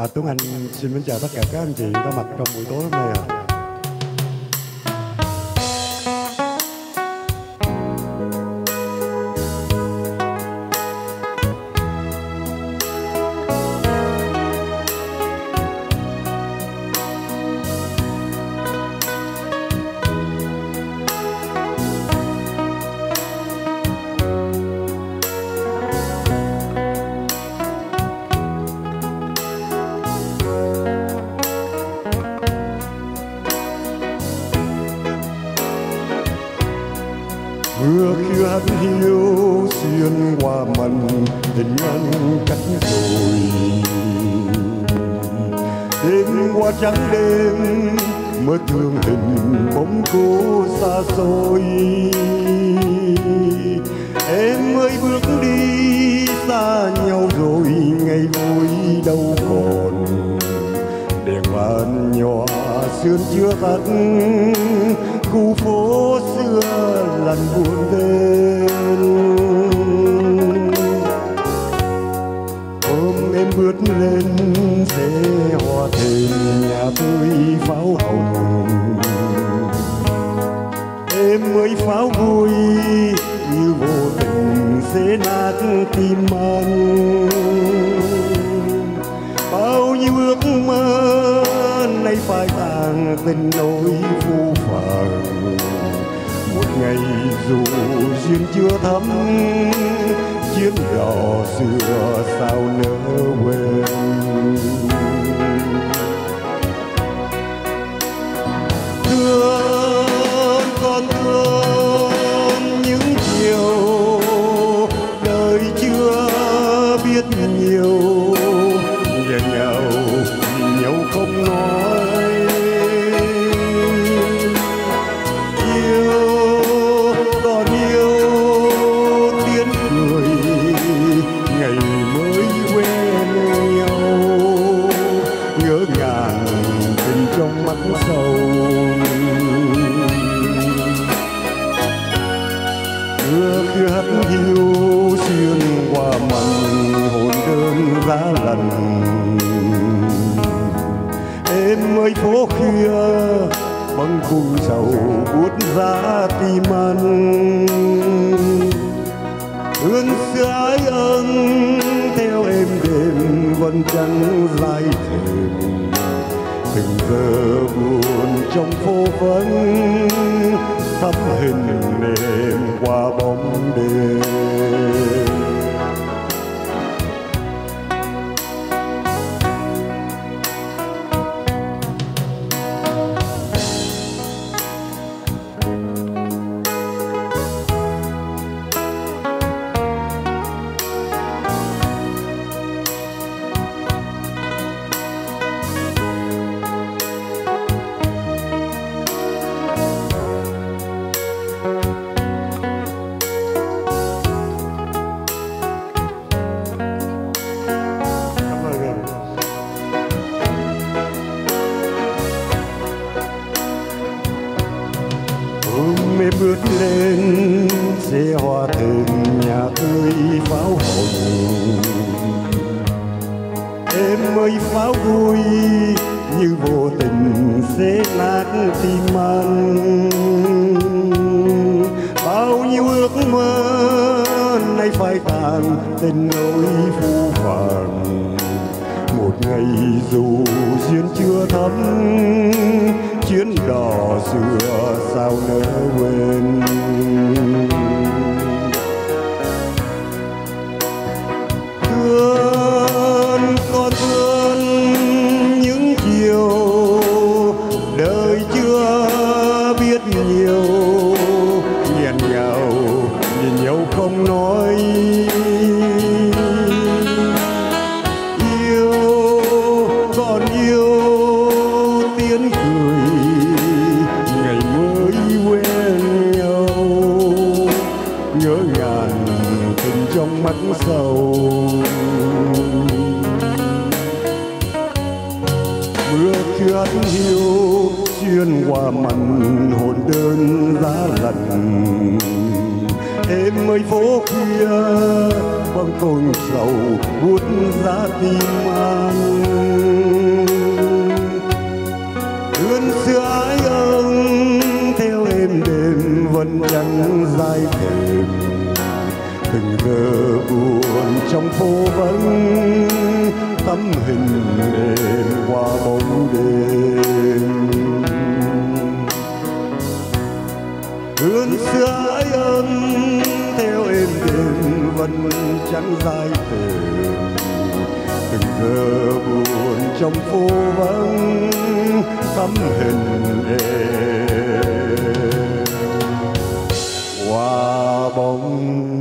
À, Tuấn Anh xin kính chào tất cả các anh chị có mặt trong buổi tối hôm nay ạ. À. mưa kia hát hiu xuyên qua mần tình ngăn cách rồi. Đêm qua trắng đêm, mơ thương hình bóng cô xa xôi. Em ơi, bước đi xa nhau rồi, ngày vui đâu còn. Đèn bàn nhỏ xưa chưa tắt, khu phố xưa lần buồn bên hôm em bước lên sẽ hoa thềm nhà tôi pháo hồng em mới pháo vui như vô tình sẽ nát tim anh. Bao nhiêu ước mơ nay phai tàn tình nỗi vu phàng một ngày dù duyên chưa thắm chiến đỏ xưa sao nỡ quên. Em phố khuya, băng khung sầu bút giá tim ăn hương xưa ái ân, theo em đêm vẫn chẳng dài thềm. Từng giờ buồn trong phố bước lên, xe hoa thơm nhà tươi pháo hồng. Em ơi, pháo vui như vô tình sẽ nát tim anh. Bao nhiêu ước mơ nay phai tàn tình nỗi phũ phàng một ngày dù duyên chưa thắm chiến đỏ xưa sao nỡ quên. Mắt mưa khuyết hiu xuyên qua màn hồn đơn giá lạnh em ơi, phố kia, băng cồn sầu buốt giá tim anh. Trắng chẳng dài thềm từng giờ buồn trong phố vắng tấm hình em qua bóng